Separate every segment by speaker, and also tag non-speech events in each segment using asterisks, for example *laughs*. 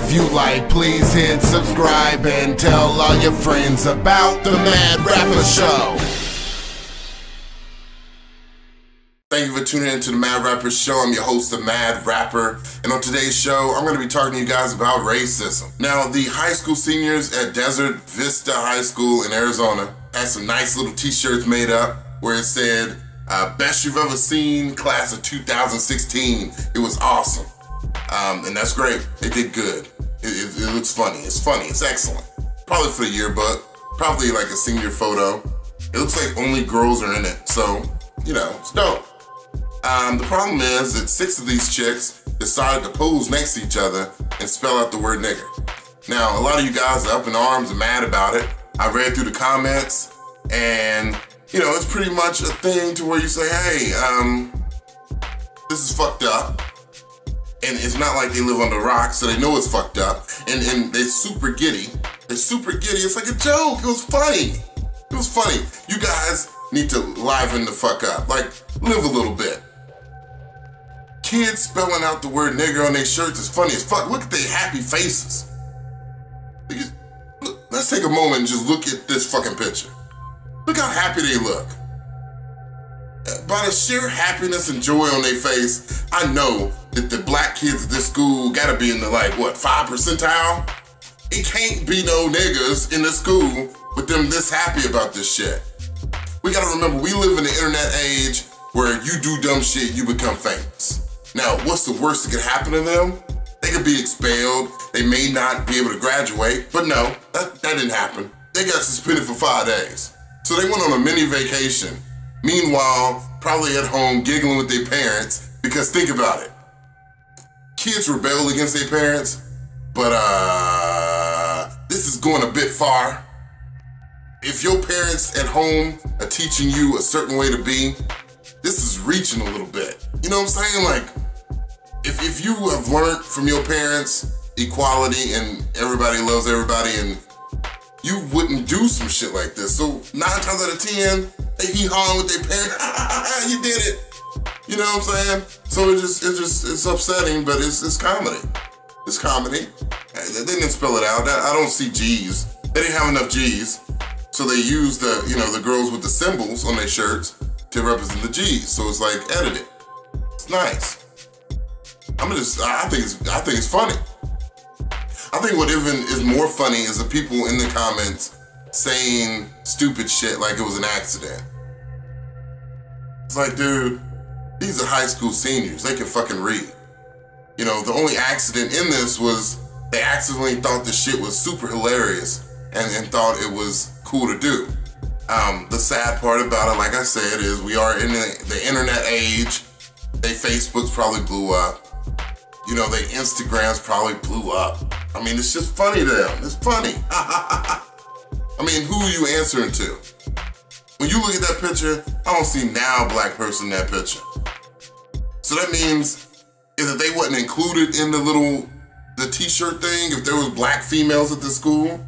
Speaker 1: If you like, please hit subscribe and tell all your friends about the Madd Rapper Show.
Speaker 2: Thank you for tuning in to the Madd Rapper Show. I'm your host, the Madd Rapper, and on today's show, I'm going to be talking to you guys about racism. Now, the high school seniors at Desert Vista High School in Arizona had some nice little t-shirts made up where it said, uh, best you've ever seen, class of 2016. It was awesome. Um, and that's great. It did good. It, it, it, looks funny. It's funny. It's excellent. Probably for the yearbook. Probably like a senior photo. It looks like only girls are in it. So, you know, it's dope. Um, the problem is that six of these chicks decided to pose next to each other and spell out the word nigger. Now, a lot of you guys are up in arms and mad about it. I read through the comments and you know, it's pretty much a thing to where you say, hey, um, this is fucked up. And it's not like they live on the rock, so they know it's fucked up. And, and they're super giddy. They're super giddy. It's like a joke. It was funny. It was funny. You guys need to liven the fuck up. Like, live a little bit. Kids spelling out the word nigger on their shirts is funny as fuck. Look at their happy faces. Let's take a moment and just look at this fucking picture. Look how happy they look. By the sheer happiness and joy on their face, I know that the black kids at this school gotta be in the like, what, five percentile? It can't be no niggas in the school with them this happy about this shit. We gotta remember, we live in the internet age where you do dumb shit, you become famous. Now, what's the worst that could happen to them? They could be expelled, they may not be able to graduate, but no, that, that didn't happen. They got suspended for five days. So they went on a mini vacation. Meanwhile, probably at home giggling with their parents because think about it. Kids rebel against their parents, but uh, this is going a bit far. If your parents at home are teaching you a certain way to be, this is reaching a little bit. You know what I'm saying? Like, if, if you have learned from your parents equality and everybody loves everybody and you wouldn't do some shit like this. So nine times out of ten, they hee hawing with their parents. you *laughs* did it. You know what I'm saying? So it just, it just, it's upsetting, but it's, it's comedy. It's comedy. They didn't spell it out. I don't see G's. They didn't have enough G's, so they used the, you know, the girls with the symbols on their shirts to represent the G's. So it's like edited. It's nice. I'm just, I think it's, I think it's funny. I think what even is more funny is the people in the comments saying stupid shit like it was an accident. It's like, dude, these are high school seniors. They can fucking read. You know, the only accident in this was they accidentally thought the shit was super hilarious and, and thought it was cool to do. Um, the sad part about it, like I said, is we are in the, the internet age. They Facebooks probably blew up. You know, they Instagrams probably blew up. I mean, it's just funny to them. It's funny. *laughs* I mean, who are you answering to? When you look at that picture, I don't see now black person in that picture. So that means either they wasn't included in the little the t-shirt thing if there was black females at the school,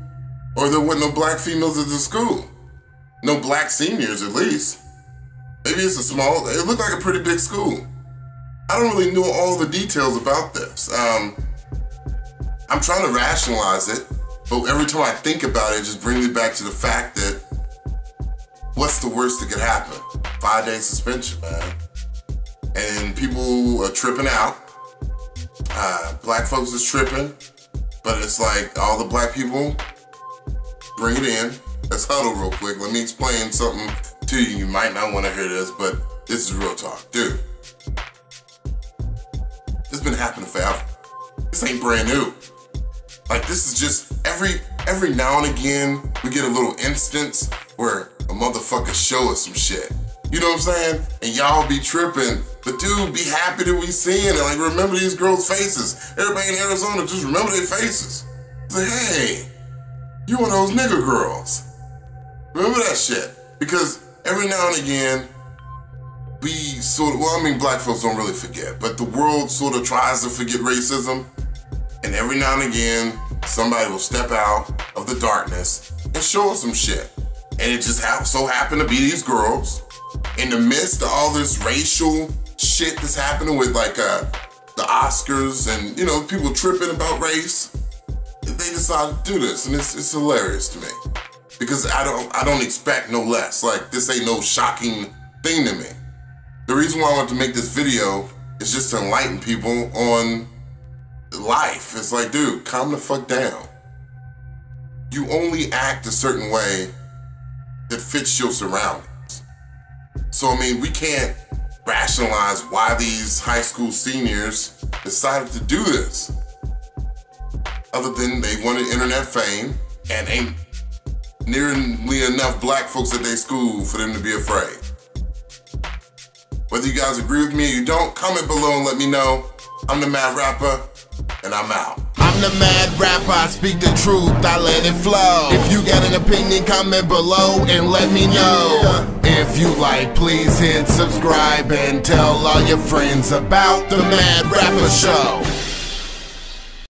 Speaker 2: or there wasn't no black females at the school. No black seniors at least. Maybe it's a small, it looked like a pretty big school. I don't really know all the details about this. Um, I'm trying to rationalize it, but every time I think about it, it just brings me back to the fact that what's the worst that could happen? Five day suspension, man. And people are tripping out. Uh, black folks is tripping, but it's like all the black people, bring it in. Let's huddle real quick. Let me explain something to you. You might not want to hear this, but this is real talk. Dude, this has been happening forever. This ain't brand new. Like this is just every every now and again we get a little instance where a motherfucker show us some shit. You know what I'm saying? And y'all be tripping, but dude, be happy that we seeing it. Like remember these girls' faces. Everybody in Arizona, just remember their faces. Say, hey, you one of those nigger girls. Remember that shit. Because every now and again, we sort of, well, I mean, black folks don't really forget, but the world sort of tries to forget racism. And every now and again, somebody will step out of the darkness and show us some shit. And it just ha- so happened to be these girls in the midst of all this racial shit that's happening with like uh, the Oscars and, you know, people tripping about race. they decided to do this, and it's, it's hilarious to me because I don't I don't expect no less. Like this ain't no shocking thing to me. The reason why I want to make this video is just to enlighten people on life. It's like, dude, calm the fuck down. You only act a certain way that fits your surroundings. So I mean, we can't rationalize why these high school seniors decided to do this. Other than they wanted internet fame and ain't nearly enough black folks at their school for them to be afraid. Whether you guys agree with me or you don't, comment below and let me know. I'm the Madd Rapper, and I'm out.
Speaker 1: I'm the mad rapper, I speak the truth, I let it flow. If you got an opinion, comment below and let me know. If you like, please hit subscribe and tell all your friends about the Madd Rapper Show.